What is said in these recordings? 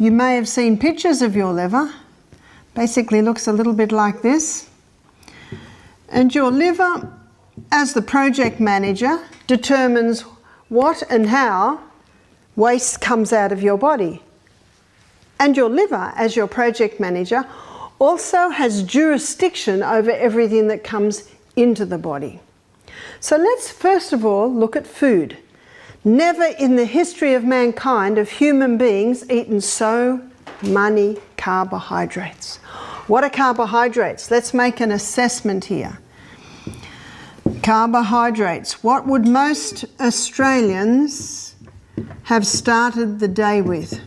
You may have seen pictures of your liver. Basically looks a little bit like this. And your liver, as the project manager, determines what and how waste comes out of your body. And your liver, as your project manager, also has jurisdiction over everything that comes into the body. So let's first of all look at food. Never in the history of mankind have human beings eaten so many carbohydrates. What are carbohydrates? Let's make an assessment here. Carbohydrates. What would most Australians have started the day with?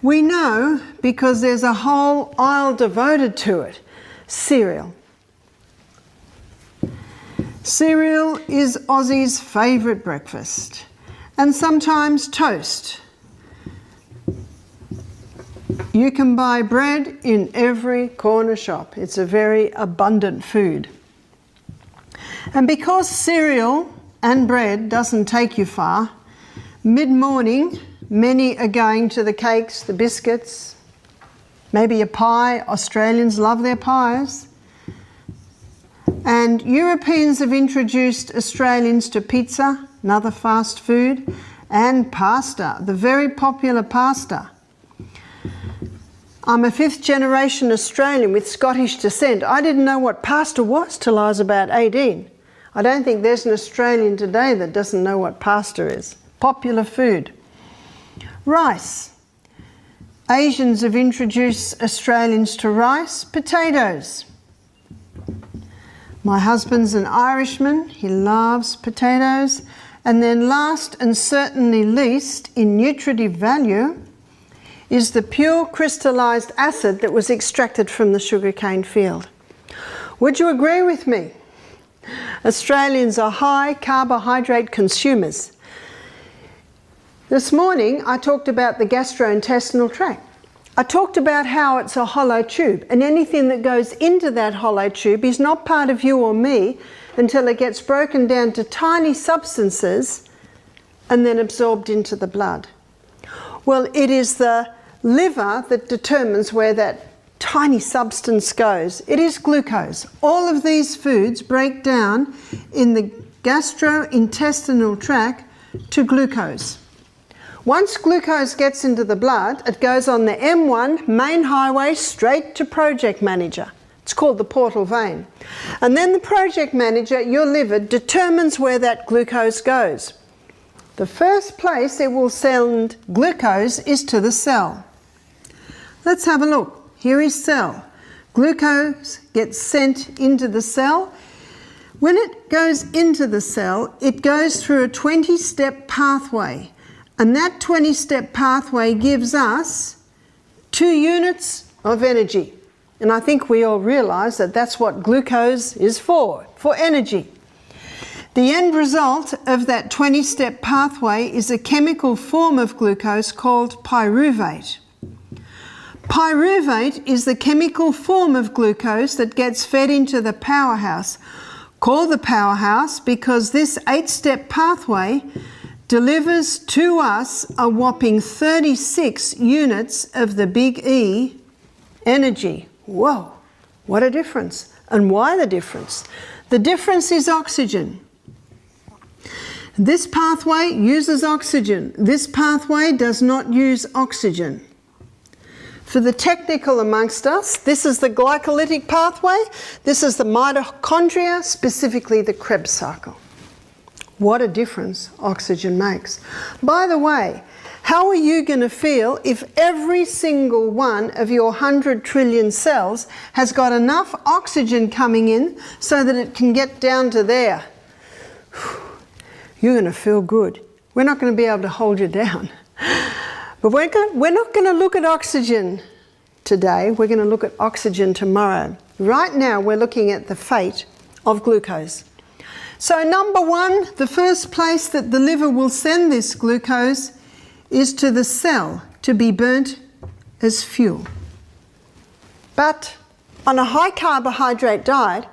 We know because there's a whole aisle devoted to it cereal. Cereal is Aussie's favourite breakfast, and sometimes toast. You can buy bread in every corner shop. It's a very abundant food. And because cereal and bread doesn't take you far, mid morning, many are going to the cakes, the biscuits, maybe a pie. Australians love their pies. And Europeans have introduced Australians to pizza, another fast food, and pasta, the very popular pasta. I'm a fifth generation Australian with Scottish descent. I didn't know what pasta was till I was about 18. I don't think there's an Australian today that doesn't know what pasta is. Popular food. Rice. Asians have introduced Australians to rice, potatoes. My husband's an Irishman, he loves potatoes. And then, last and certainly least, in nutritive value, is the pure crystallized acid that was extracted from the sugarcane field. Would you agree with me? Australians are high carbohydrate consumers. This morning I talked about the gastrointestinal tract. I talked about how it's a hollow tube, and anything that goes into that hollow tube is not part of you or me until it gets broken down to tiny substances and then absorbed into the blood. Well, it is the liver that determines where that tiny substance goes. It is glucose. All of these foods break down in the gastrointestinal tract to glucose. Once glucose gets into the blood, it goes on the M1 main highway straight to project manager. It's called the portal vein. And then the project manager, your liver, determines where that glucose goes. The first place it will send glucose is to the cell. Let's have a look. Here is cell. Glucose gets sent into the cell. When it goes into the cell, it goes through a 20 step pathway. And that 20 step pathway gives us two units of energy. And I think we all realize that that's what glucose is for, for energy. The end result of that 20 step pathway is a chemical form of glucose called pyruvate. Pyruvate is the chemical form of glucose that gets fed into the powerhouse. Called the powerhouse because this eight step pathway delivers to us a whopping 36 units of the big E energy. Whoa, what a difference. And why the difference? The difference is oxygen. This pathway uses oxygen. This pathway does not use oxygen. For the technical amongst us, this is the glycolytic pathway, this is the mitochondria, specifically the Krebs cycle. What a difference oxygen makes. By the way, how are you going to feel if every single one of your 100 trillion cells has got enough oxygen coming in so that it can get down to there? You're going to feel good. We're not going to be able to hold you down. But we're, going, we're not going to look at oxygen today, we're going to look at oxygen tomorrow. Right now, we're looking at the fate of glucose. So, number one, the first place that the liver will send this glucose is to the cell to be burnt as fuel. But on a high carbohydrate diet,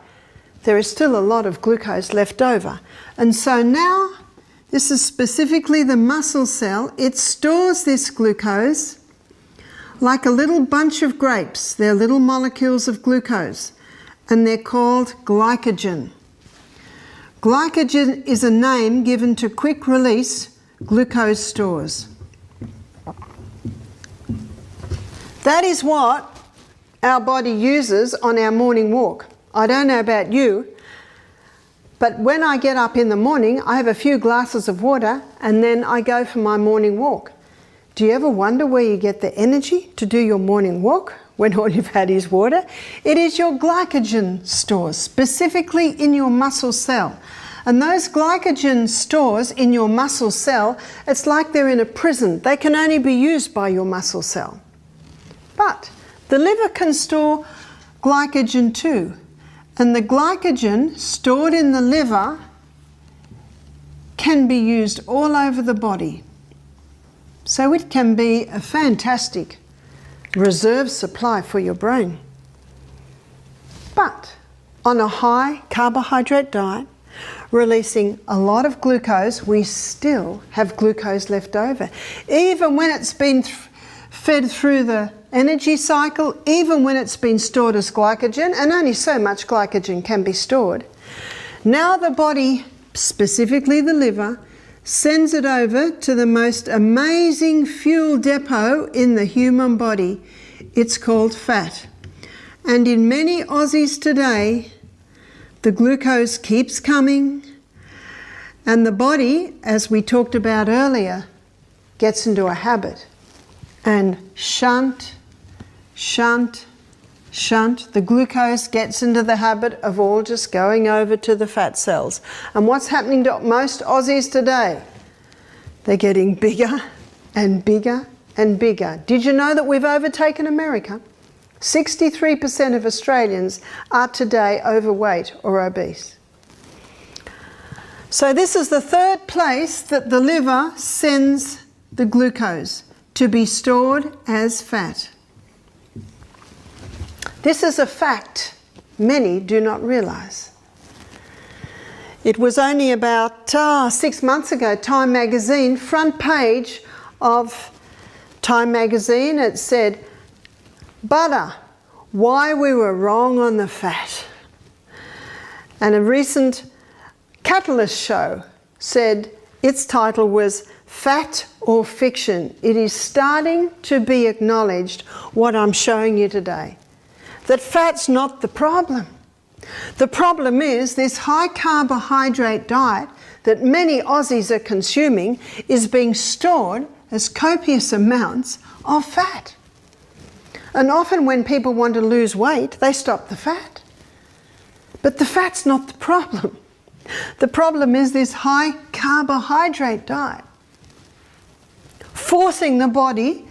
there is still a lot of glucose left over. And so now, this is specifically the muscle cell, it stores this glucose like a little bunch of grapes. They're little molecules of glucose, and they're called glycogen. Glycogen is a name given to quick release glucose stores. That is what our body uses on our morning walk. I don't know about you, but when I get up in the morning, I have a few glasses of water and then I go for my morning walk. Do you ever wonder where you get the energy to do your morning walk when all you've had is water? It is your glycogen stores, specifically in your muscle cell. And those glycogen stores in your muscle cell, it's like they're in a prison. They can only be used by your muscle cell. But the liver can store glycogen too. And the glycogen stored in the liver can be used all over the body. So it can be a fantastic reserve supply for your brain. But on a high carbohydrate diet, releasing a lot of glucose, we still have glucose left over. Even when it's been th- fed through the energy cycle, even when it's been stored as glycogen, and only so much glycogen can be stored. Now the body, specifically the liver, sends it over to the most amazing fuel depot in the human body. It's called fat. And in many Aussies today, the glucose keeps coming, and the body, as we talked about earlier, gets into a habit and shunt, shunt, shunt. The glucose gets into the habit of all just going over to the fat cells. And what's happening to most Aussies today? They're getting bigger and bigger and bigger. Did you know that we've overtaken America? 63% of Australians are today overweight or obese. So, this is the third place that the liver sends the glucose to be stored as fat. This is a fact many do not realise. It was only about oh, six months ago, Time magazine, front page of Time magazine, it said, Butter, why we were wrong on the fat. And a recent Catalyst show said its title was Fat or Fiction. It is starting to be acknowledged what I'm showing you today. That fat's not the problem. The problem is this high carbohydrate diet that many Aussies are consuming is being stored as copious amounts of fat. And often, when people want to lose weight, they stop the fat. But the fat's not the problem. The problem is this high carbohydrate diet, forcing the body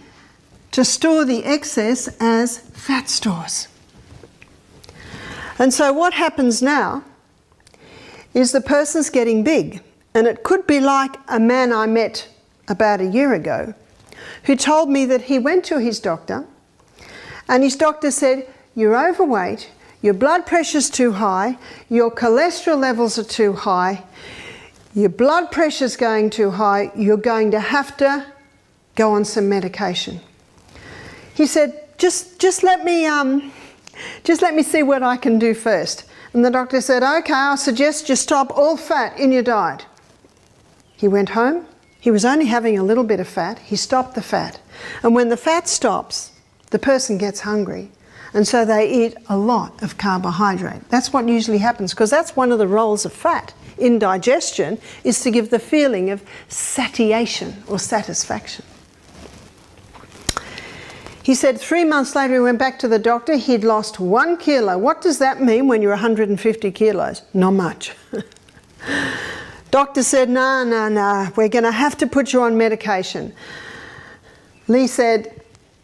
to store the excess as fat stores. And so, what happens now is the person's getting big, and it could be like a man I met about a year ago who told me that he went to his doctor and his doctor said, You're overweight, your blood pressure's too high, your cholesterol levels are too high, your blood pressure's going too high, you're going to have to go on some medication. He said, Just, just let me. Um, just let me see what I can do first. And the doctor said, Okay, I suggest you stop all fat in your diet. He went home. He was only having a little bit of fat. He stopped the fat. And when the fat stops, the person gets hungry. And so they eat a lot of carbohydrate. That's what usually happens because that's one of the roles of fat in digestion is to give the feeling of satiation or satisfaction. He said three months later he went back to the doctor, he'd lost one kilo. What does that mean when you're 150 kilos? Not much. doctor said, no, no, no, we're going to have to put you on medication. Lee said,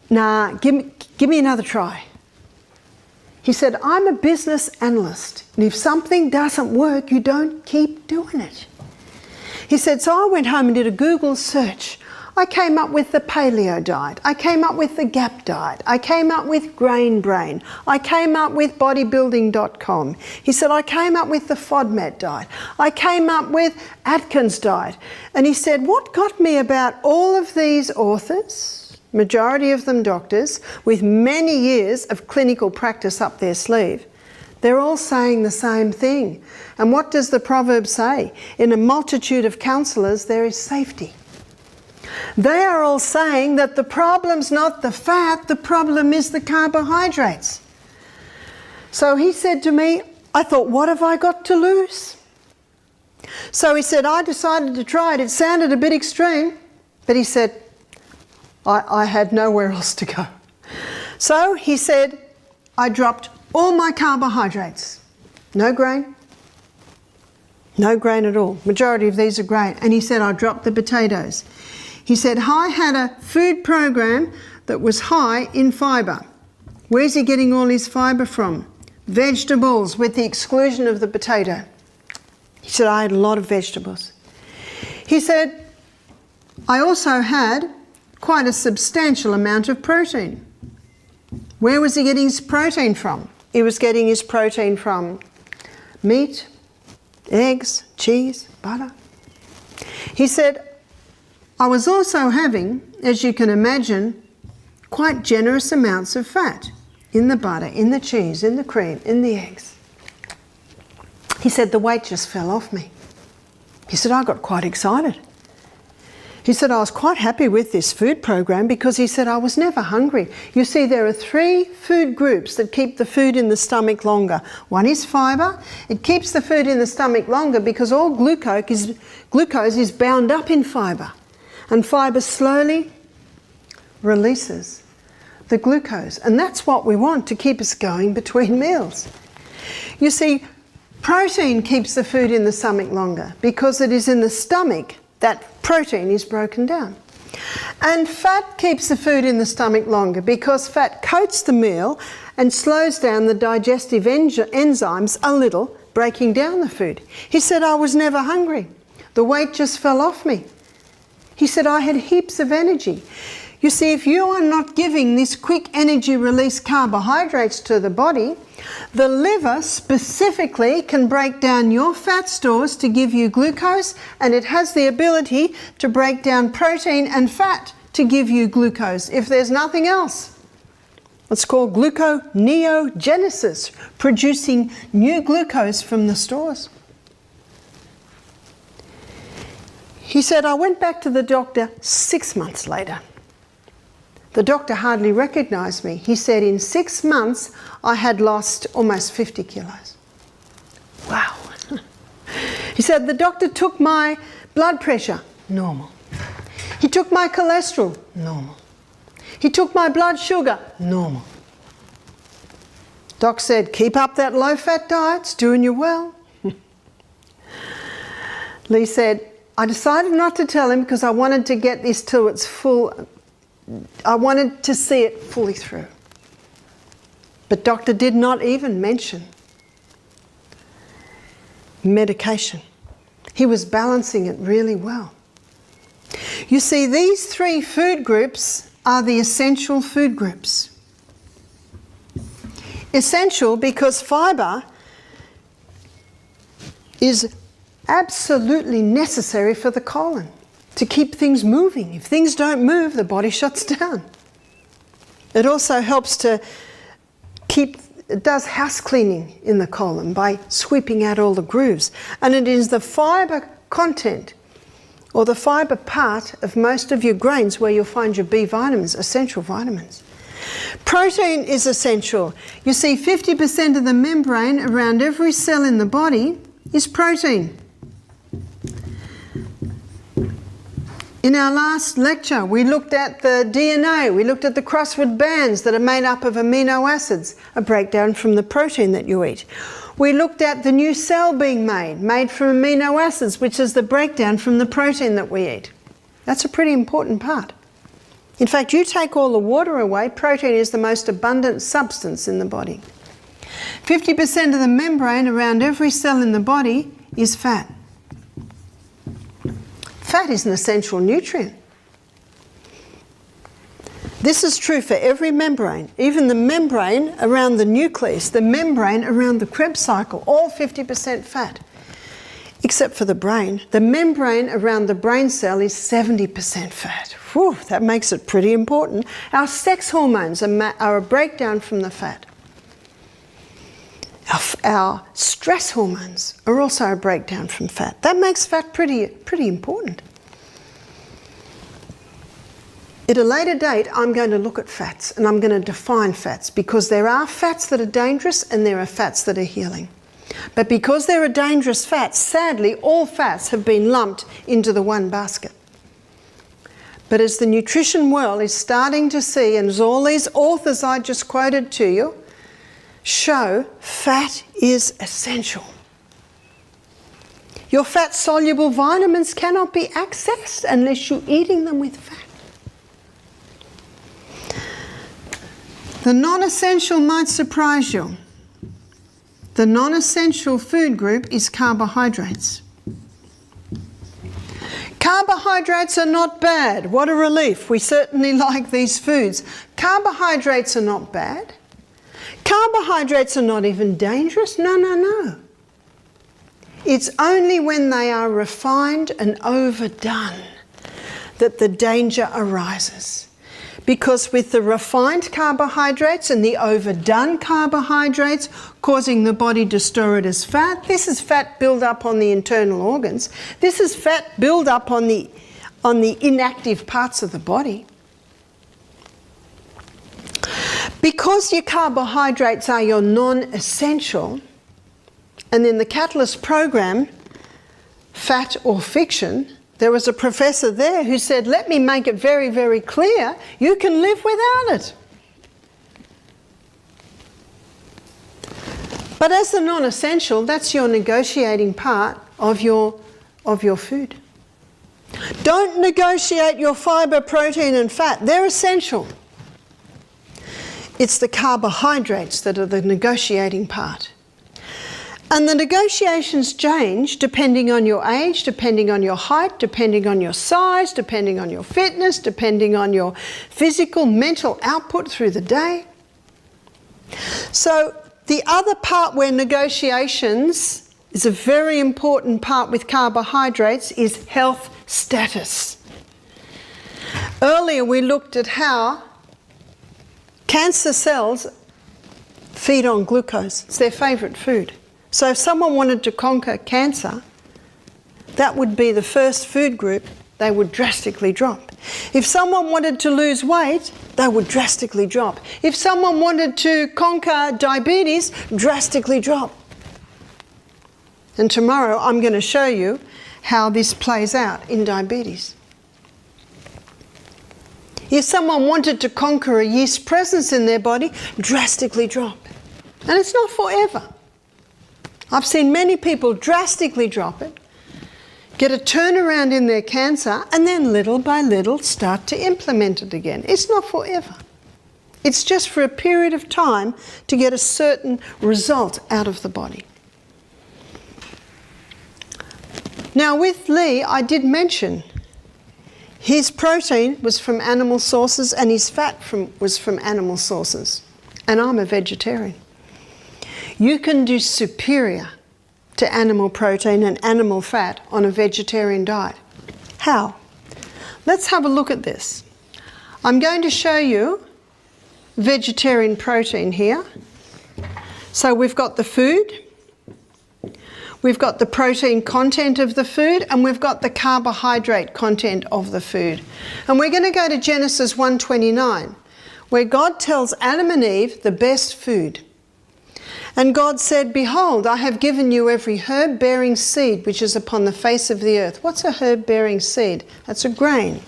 nah, give me, give me another try. He said, I'm a business analyst, and if something doesn't work, you don't keep doing it. He said, So I went home and did a Google search. I came up with the paleo diet. I came up with the gap diet. I came up with grain brain. I came up with bodybuilding.com. He said, I came up with the FODMAP diet. I came up with Atkins diet. And he said, What got me about all of these authors majority of them doctors, with many years of clinical practice up their sleeve, they're all saying the same thing. And what does the proverb say? In a multitude of counsellors, there is safety. They are all saying that the problem's not the fat, the problem is the carbohydrates. So he said to me, I thought, what have I got to lose? So he said, I decided to try it. It sounded a bit extreme, but he said, I, I had nowhere else to go. So he said, I dropped all my carbohydrates. No grain. No grain at all. Majority of these are grain. And he said, I dropped the potatoes. He said, I had a food program that was high in fibre. Where's he getting all his fibre from? Vegetables, with the exclusion of the potato. He said, I had a lot of vegetables. He said, I also had quite a substantial amount of protein. Where was he getting his protein from? He was getting his protein from meat, eggs, cheese, butter. He said, I was also having, as you can imagine, quite generous amounts of fat in the butter, in the cheese, in the cream, in the eggs. He said, the weight just fell off me. He said, I got quite excited. He said, I was quite happy with this food program because he said, I was never hungry. You see, there are three food groups that keep the food in the stomach longer. One is fibre. It keeps the food in the stomach longer because all glucose is, glucose is bound up in fibre. And fibre slowly releases the glucose. And that's what we want to keep us going between meals. You see, protein keeps the food in the stomach longer because it is in the stomach that protein is broken down. And fat keeps the food in the stomach longer because fat coats the meal and slows down the digestive enzymes a little, breaking down the food. He said, I was never hungry. The weight just fell off me. He said, I had heaps of energy. You see, if you are not giving this quick energy release carbohydrates to the body, the liver specifically can break down your fat stores to give you glucose, and it has the ability to break down protein and fat to give you glucose if there's nothing else. It's called gluconeogenesis, producing new glucose from the stores. He said, I went back to the doctor six months later. The doctor hardly recognized me. He said, In six months, I had lost almost 50 kilos. Wow. he said, The doctor took my blood pressure, normal. He took my cholesterol, normal. He took my blood sugar, normal. Doc said, Keep up that low fat diet, it's doing you well. Lee said, I decided not to tell him because I wanted to get this to its full I wanted to see it fully through. But doctor did not even mention medication. He was balancing it really well. You see, these three food groups are the essential food groups. Essential because fibre is absolutely necessary for the colon to keep things moving. If things don't move, the body shuts down. It also helps to keep, it does house cleaning in the colon by sweeping out all the grooves. And it is the fibre content or the fibre part of most of your grains where you'll find your B vitamins, essential vitamins. Protein is essential. You see, 50% of the membrane around every cell in the body is protein. In our last lecture, we looked at the DNA, we looked at the crossword bands that are made up of amino acids, a breakdown from the protein that you eat. We looked at the new cell being made, made from amino acids, which is the breakdown from the protein that we eat. That's a pretty important part. In fact, you take all the water away, protein is the most abundant substance in the body. 50% of the membrane around every cell in the body is fat. Fat is an essential nutrient. This is true for every membrane, even the membrane around the nucleus, the membrane around the Krebs cycle, all 50% fat. except for the brain. The membrane around the brain cell is 70% fat. Whew, that makes it pretty important. Our sex hormones are, are a breakdown from the fat. Our, stress hormones are also a breakdown from fat. That makes fat pretty, pretty important. At a later date, I'm going to look at fats and I'm going to define fats because there are fats that are dangerous and there are fats that are healing. But because there are dangerous fats, sadly, all fats have been lumped into the one basket. But as the nutrition world is starting to see, and as all these authors I just quoted to you show, fat is essential. Your fat soluble vitamins cannot be accessed unless you're eating them with fat. The non essential might surprise you. The non essential food group is carbohydrates. Carbohydrates are not bad. What a relief. We certainly like these foods. Carbohydrates are not bad. Carbohydrates are not even dangerous. No, no, no. It's only when they are refined and overdone that the danger arises. Because with the refined carbohydrates and the overdone carbohydrates causing the body to store it as fat, this is fat build up on the internal organs. This is fat build up on the, on the inactive parts of the body. Because your carbohydrates are your non essential, and in the Catalyst program, fat or fiction, there was a professor there who said, Let me make it very, very clear you can live without it. But as the non essential, that's your negotiating part of your, of your food. Don't negotiate your fibre, protein, and fat, they're essential. It's the carbohydrates that are the negotiating part. And the negotiations change depending on your age, depending on your height, depending on your size, depending on your fitness, depending on your physical, mental output through the day. So, the other part where negotiations is a very important part with carbohydrates is health status. Earlier, we looked at how cancer cells feed on glucose, it's their favourite food. So if someone wanted to conquer cancer, that would be the first food group they would drastically drop. If someone wanted to lose weight, they would drastically drop. If someone wanted to conquer diabetes, drastically drop. And tomorrow I'm going to show you how this plays out in diabetes. If someone wanted to conquer a yeast presence in their body, drastically drop. And it's not forever. I've seen many people drastically drop it, get a turnaround in their cancer, and then little by little start to implement it again. It's not forever. It's just for a period of time to get a certain result out of the body. Now, with Lee, I did mention his protein was from animal sources and his fat from, was from animal sources. And I'm a vegetarian you can do superior to animal protein and animal fat on a vegetarian diet. How? Let's have a look at this. I'm going to show you vegetarian protein here. So we've got the food, we've got the protein content of the food, and we've got the carbohydrate content of the food. And we're going to go to Genesis 1:29, where God tells Adam and Eve the best food. And God said, Behold, I have given you every herb bearing seed which is upon the face of the earth. What's a herb bearing seed? That's a grain.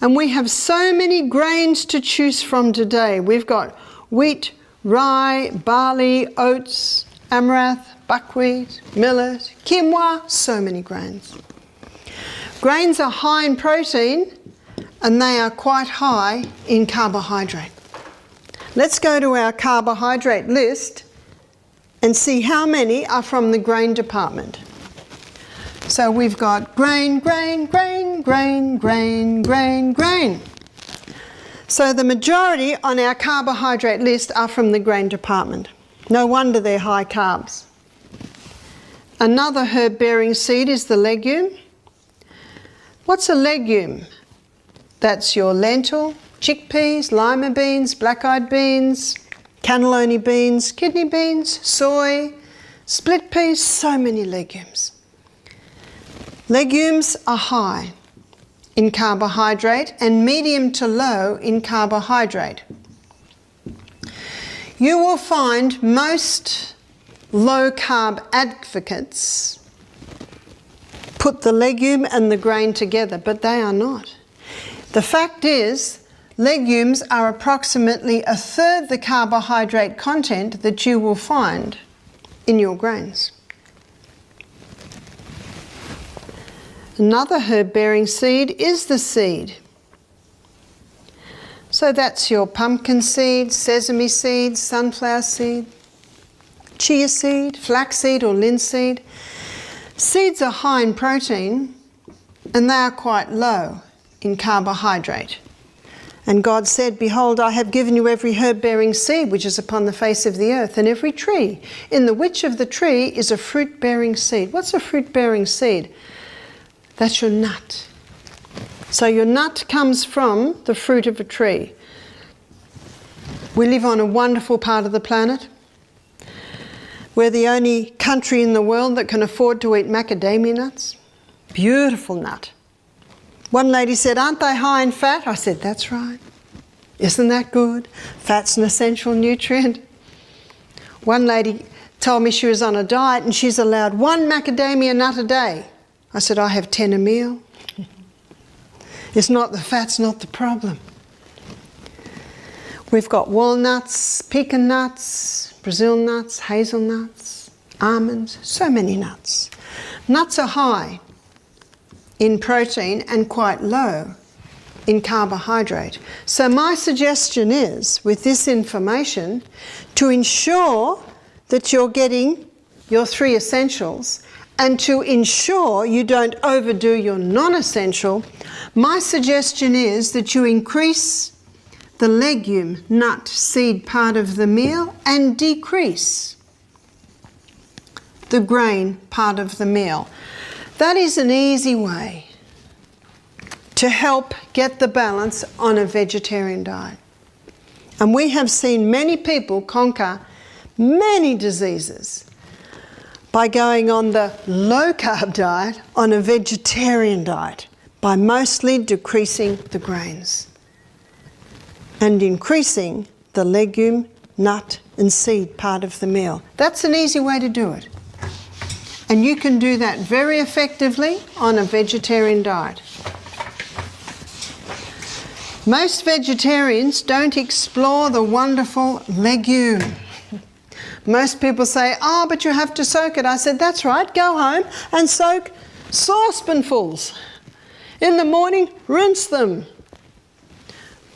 And we have so many grains to choose from today. We've got wheat, rye, barley, oats, amaranth, buckwheat, millet, quinoa, so many grains. Grains are high in protein and they are quite high in carbohydrate. Let's go to our carbohydrate list and see how many are from the grain department. So we've got grain, grain, grain, grain, grain, grain, grain. So the majority on our carbohydrate list are from the grain department. No wonder they're high carbs. Another herb bearing seed is the legume. What's a legume? That's your lentil, chickpeas, lima beans, black eyed beans, cannelloni beans, kidney beans, soy, split peas, so many legumes. Legumes are high in carbohydrate and medium to low in carbohydrate. You will find most low carb advocates put the legume and the grain together, but they are not. The fact is, legumes are approximately a third the carbohydrate content that you will find in your grains. Another herb bearing seed is the seed. So that's your pumpkin seed, sesame seed, sunflower seed, chia seed, flaxseed, or linseed. Seeds are high in protein and they are quite low in carbohydrate. And God said, Behold, I have given you every herb bearing seed which is upon the face of the earth, and every tree. In the which of the tree is a fruit bearing seed. What's a fruit bearing seed? That's your nut. So your nut comes from the fruit of a tree. We live on a wonderful part of the planet. We're the only country in the world that can afford to eat macadamia nuts. Beautiful nut. One lady said, Aren't they high in fat? I said, That's right. Isn't that good? Fat's an essential nutrient. One lady told me she was on a diet and she's allowed one macadamia nut a day. I said, I have 10 a meal. It's not the fat's not the problem. We've got walnuts, pecan nuts, Brazil nuts, hazelnuts, almonds, so many nuts. Nuts are high in protein and quite low in carbohydrate. So, my suggestion is with this information to ensure that you're getting your three essentials and to ensure you don't overdo your non essential, my suggestion is that you increase the legume, nut, seed part of the meal and decrease the grain part of the meal. That is an easy way to help get the balance on a vegetarian diet. And we have seen many people conquer many diseases by going on the low carb diet on a vegetarian diet by mostly decreasing the grains and increasing the legume, nut, and seed part of the meal. That's an easy way to do it. And you can do that very effectively on a vegetarian diet. Most vegetarians don't explore the wonderful legume. Most people say, oh, but you have to soak it. I said, that's right, go home and soak saucepanfuls. In the morning, rinse them.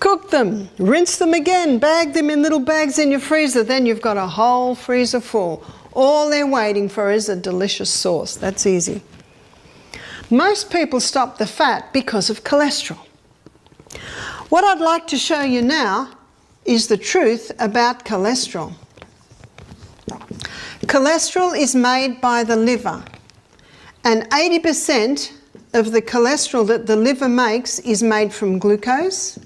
Cook them, rinse them again, bag them in little bags in your freezer. Then you've got a whole freezer full. All they're waiting for is a delicious sauce. That's easy. Most people stop the fat because of cholesterol. What I'd like to show you now is the truth about cholesterol. Cholesterol is made by the liver, and 80% of the cholesterol that the liver makes is made from glucose,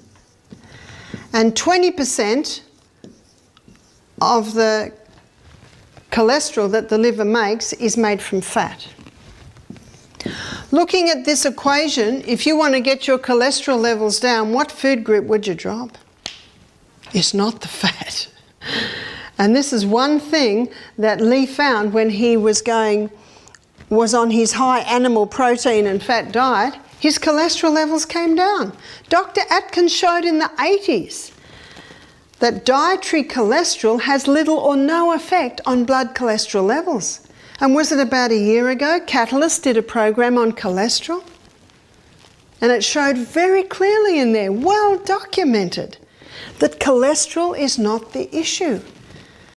and 20% of the cholesterol that the liver makes is made from fat. Looking at this equation, if you want to get your cholesterol levels down, what food group would you drop? It's not the fat. And this is one thing that Lee found when he was going, was on his high animal protein and fat diet, his cholesterol levels came down. Dr. Atkins showed in the 80s that dietary cholesterol has little or no effect on blood cholesterol levels. And was it about a year ago? Catalyst did a program on cholesterol. And it showed very clearly in there, well documented, that cholesterol is not the issue.